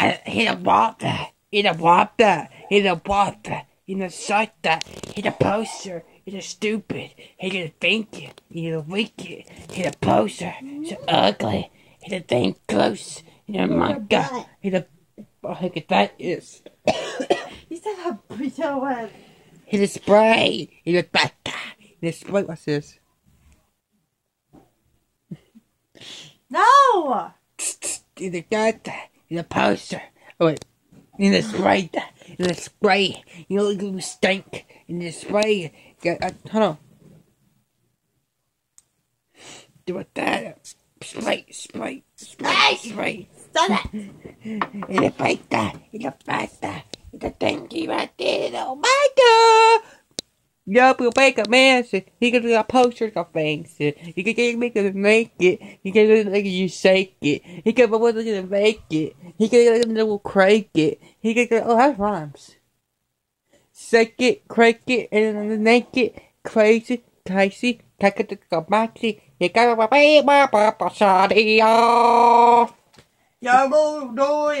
Hit a water. Hit a water. Hit a water. Hit a sucker. Hit a poster. Hit a stupid. Hit a thinker. Hit a wicked. Hit a poster. So ugly. Hit a thing close. Hit a manga. Hit a. Oh, look at that is. Istället för Hit a spray. Hit a butter. Hit a spray. What's this? No! In the gutter, in the poster, oh wait, in the spray, in the spray, you know, you stink, in the spray, get, uh, hold on. Do it that, spray, spray, spray, spray, Stop it! in the pasta, in the pasta, in the thingy right there, oh my god! Yup, we'll make a mess. He can do a poster of things. He can get me to make it. He can do like you shake it. He can put it to make it. He can a little crank it. He can get oh that rhymes. Shake it, crank it, and then make it crazy, crazy, take it to the maxi. You got a baby, papa, shawty, Jag mår dåligt!